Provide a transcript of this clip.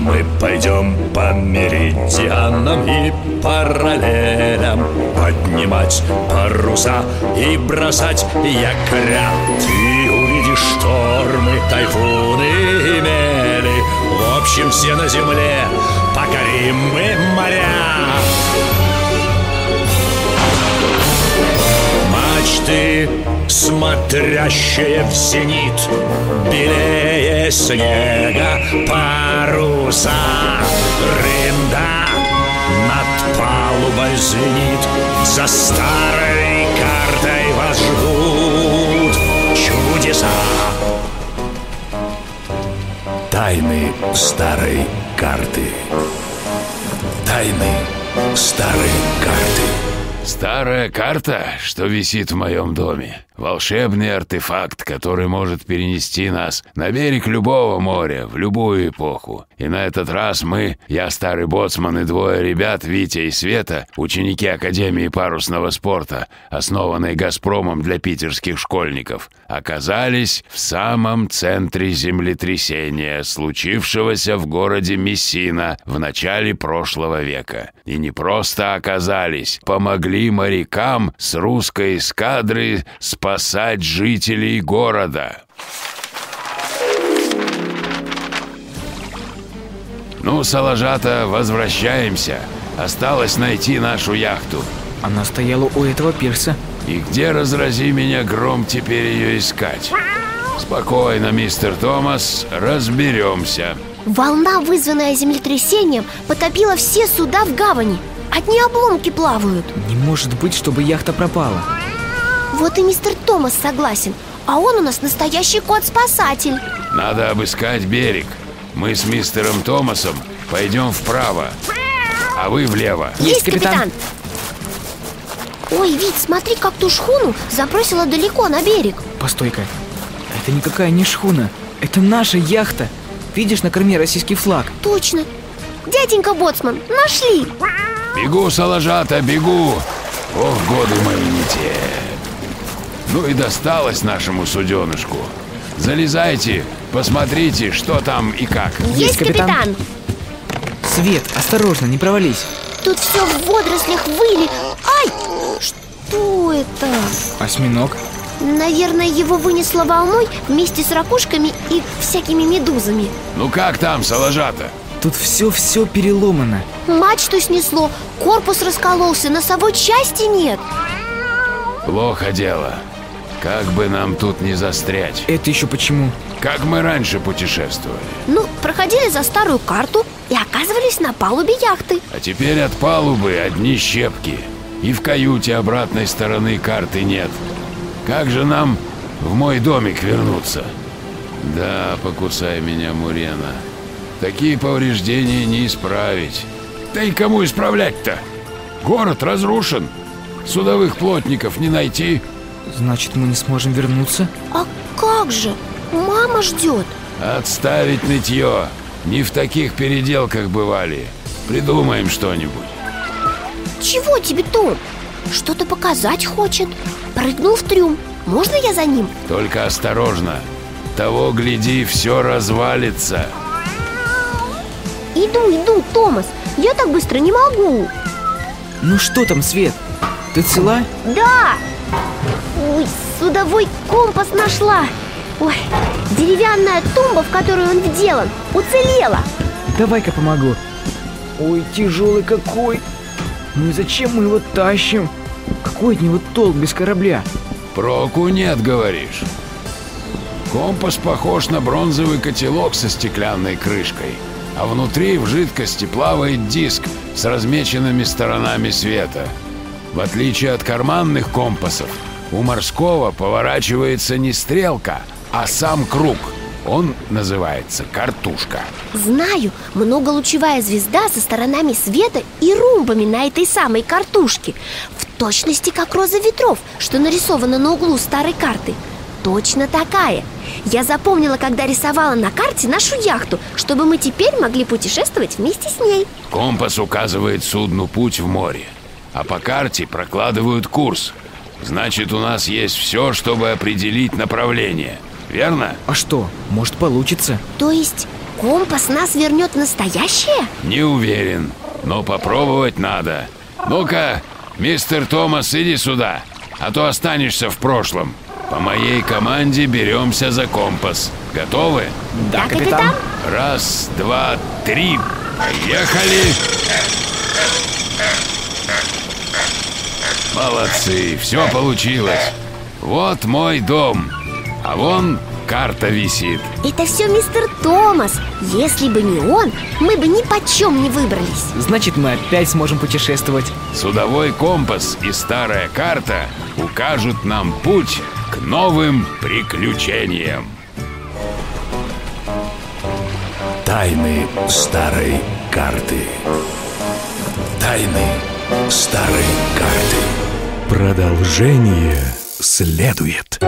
Мы пойдем по меридианам и параллелям. Поднимать паруса и бросать якоря. Ты увидишь штормы, тайфуны и мели. В общем, все на земле. Покорим мы моря. Мачты, смотрящие в зенит Белее снега паруса. Рында над палубой звенит За старой картой вас ждут чудеса. Тайны старой карты. Тайны старой карты. Старая карта, что висит в моем доме. Волшебный артефакт, который может перенести нас на берег любого моря в любую эпоху. И на этот раз мы, я старый боцман и двое ребят, Витя и Света, ученики Академии парусного спорта, основанной «Газпромом» для питерских школьников, оказались в самом центре землетрясения, случившегося в городе Мессина в начале прошлого века. И не просто оказались, помогли морякам с русской эскадры спасать спасать жителей города. Ну, Салажата, возвращаемся. Осталось найти нашу яхту. Она стояла у этого пирса. И где, разрази меня, гром теперь ее искать? Спокойно, мистер Томас, разберемся. Волна, вызванная землетрясением, потопила все суда в гавани. Одни обломки плавают. Не может быть, чтобы яхта пропала. Вот и мистер Томас согласен. А он у нас настоящий кот-спасатель. Надо обыскать берег. Мы с мистером Томасом пойдем вправо А вы влево. Есть, капитан. капитан. Ой, Вить, смотри, как ту шхуну забросила далеко на берег. Постой-ка, это никакая не шхуна. Это наша яхта. Видишь на корме российский флаг? Точно. Дяденька Боцман, нашли. Бегу, Салажата, бегу. Ох, годы мои не те ну и досталось нашему суденышку. Залезайте, посмотрите, что там и как. Есть, Есть капитан. капитан. Свет, осторожно, не провались. Тут все в водорослях выли. Ай! Что это? Осьминог. Наверное, его вынесло волной вместе с ракушками и всякими медузами. Ну как там, Салажата? Тут все-все переломано. Мачту снесло, корпус раскололся, носовой части нет. Плохо дело. Как бы нам тут не застрять. Это еще почему? Как мы раньше путешествовали. Ну, проходили за старую карту и оказывались на палубе яхты. А теперь от палубы одни щепки. И в каюте обратной стороны карты нет. Как же нам в мой домик вернуться? Да, покусай меня, Мурена. Такие повреждения не исправить. Да и кому исправлять-то? Город разрушен. Судовых плотников не найти Значит, мы не сможем вернуться? А как же? Мама ждет Отставить нытье Не в таких переделках бывали Придумаем что-нибудь Чего тебе, Том? Что-то показать хочет Прыгнул в трюм Можно я за ним? Только осторожно Того, гляди, все развалится Иду, иду, Томас Я так быстро не могу Ну что там, Свет? Ты цела? Да! Ой, судовой компас нашла. Ой, деревянная тумба, в которую он вделан, уцелела. Давай-ка помогу. Ой, тяжелый какой. Ну и зачем мы его тащим? Какой от него толк без корабля? Проку нет, говоришь. Компас похож на бронзовый котелок со стеклянной крышкой А внутри в жидкости плавает диск с размеченными сторонами света. В отличие от карманных компасов у морского поворачивается не стрелка, а сам круг. Он называется картушка. Знаю, многолучевая звезда со сторонами света и румбами на этой самой картушке. В точности как роза ветров, что нарисована на углу старой карты. Точно такая. Я запомнила, когда рисовала на карте нашу яхту, чтобы мы теперь могли путешествовать вместе с ней. Компас указывает судну путь в море, а по карте прокладывают курс – Значит, у нас есть все, чтобы определить направление. Верно? А что, может получится? То есть компас нас вернет в настоящее? Не уверен, но попробовать надо. Ну-ка, мистер Томас, иди сюда, а то останешься в прошлом. По моей команде беремся за компас. Готовы? Да, капитан. Раз, два, три. Поехали! Молодцы, все получилось. Вот мой дом. А вон карта висит. Это все мистер Томас Если бы не он, мы бы ни почем не выбрались Значит, мы опять сможем путешествовать. Судовой компас и старая карта укажут нам путь к новым приключениям. Тайны старой карты. Тайны старой карты. Продолжение следует.